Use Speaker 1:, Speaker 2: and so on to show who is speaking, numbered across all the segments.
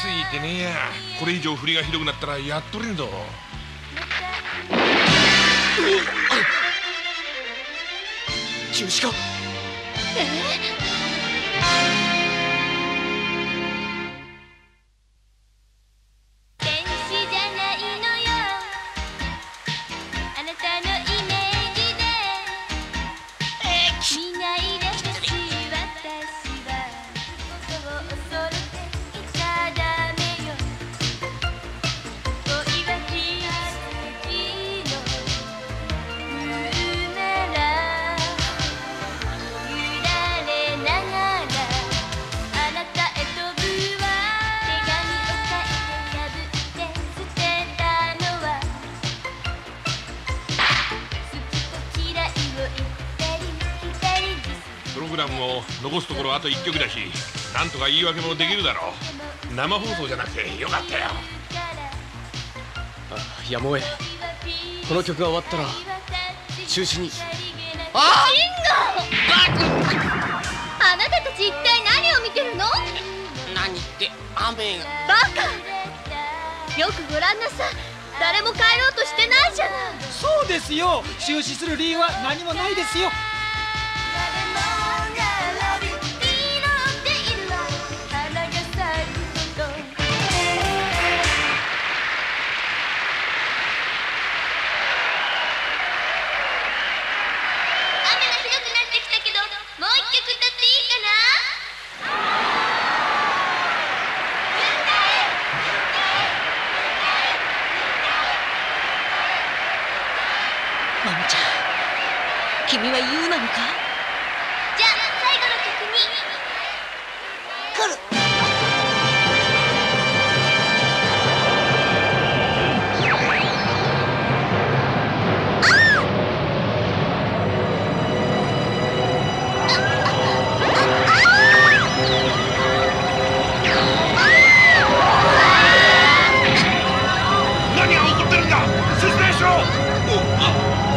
Speaker 1: ついてねえや。これ以上振りがひどくなったらやっとれんぞ。
Speaker 2: 中止か
Speaker 3: 天
Speaker 1: グラムも残すところあと1曲だしなんとか言い訳もできるだろう。生放送じゃなくてよかったよ。
Speaker 2: あやむをえこの曲が終わったら中止に。
Speaker 3: あシンゴ!あなたたち一体何を見てるの?
Speaker 4: 何って雨が。
Speaker 3: バカ!よくご覧なさい。誰も帰ろうとしてないじゃない。
Speaker 5: そうですよ。中止する理由は何もないですよ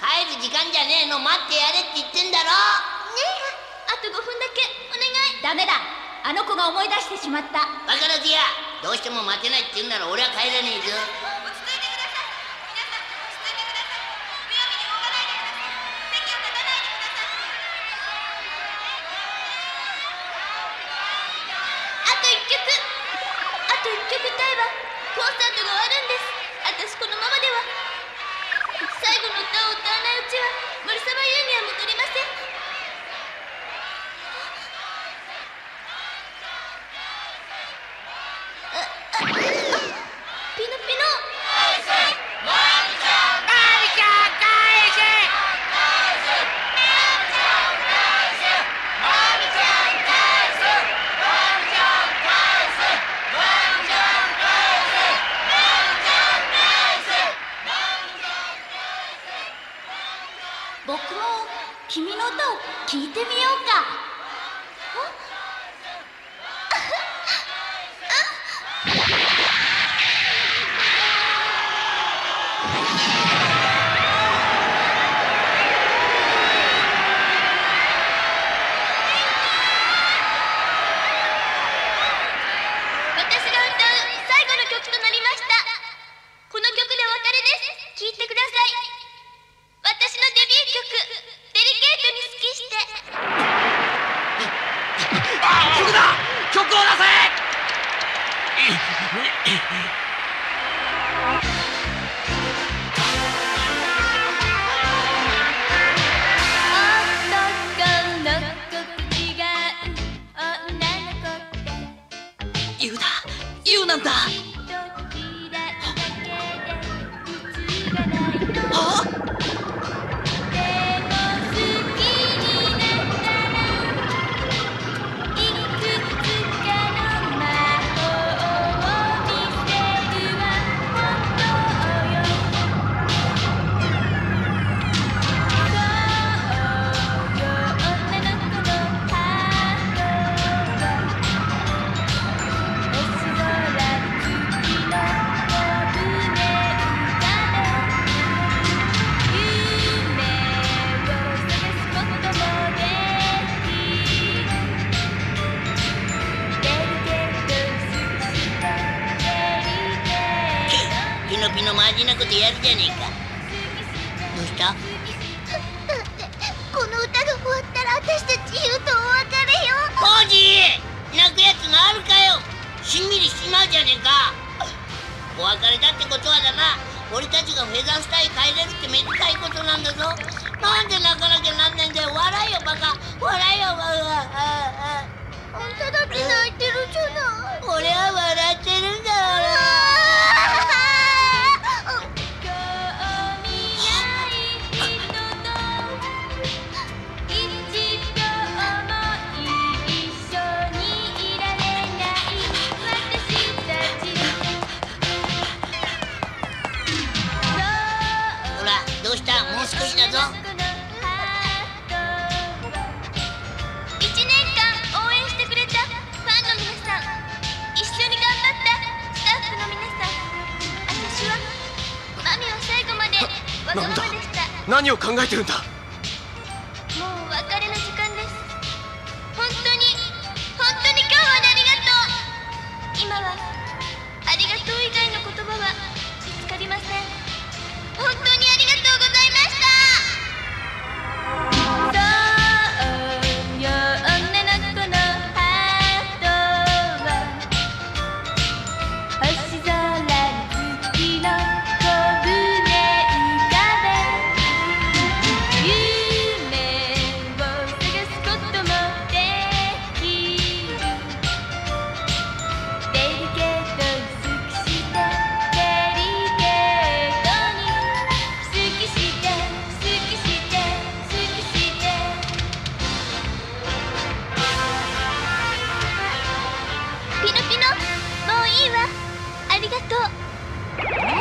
Speaker 3: 帰る時間
Speaker 4: じゃねえの待ってやれって言ってんだろ。
Speaker 3: ねえあと5分だけ。お願い。ダメだ。あの子が思い出してしまった。
Speaker 4: バカラズや。どうしても待てないって言うんなら俺は帰らねえぞ。
Speaker 3: コンサートが終わるんです。私このままでは最後の歌を歌わないうちは森沢優には戻りません。ノ
Speaker 4: マジなことやるじゃねえか。どうした？
Speaker 6: この歌が終わったら私たちとお別れよ。
Speaker 4: ポジ泣くやつがあるかよ。しんみりしちまうじゃねえか。お別れだってことはだな。俺たちがフェザースタイ帰れるってめでたいことなんだぞ。なんで泣かなきゃなんねんだよ。笑いよバカ。笑いよバカ。あ
Speaker 6: あんただって泣いてるじゃない。
Speaker 4: あ俺は笑ってる
Speaker 3: 何を考えてるんだ？
Speaker 6: と。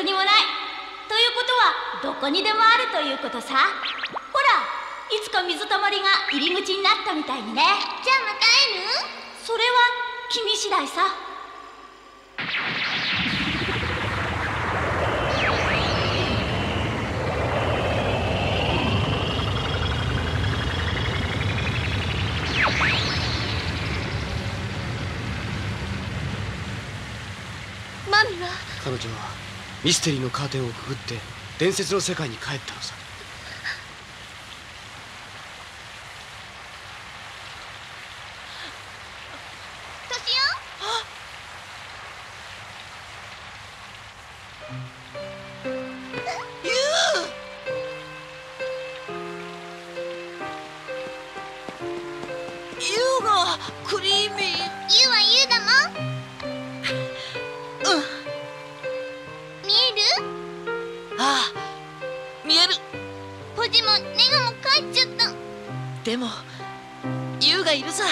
Speaker 6: こにもない。ということはどこにでもあるということさ。ほらいつか水たまりが入り口になったみたいにね。じゃあまた会える？それは君次第さ。マミは？
Speaker 3: 彼女はミステリーのカーテンをくぐって伝説の世界に帰ったのさ。
Speaker 6: クリーミー。
Speaker 7: でも優がいるさ。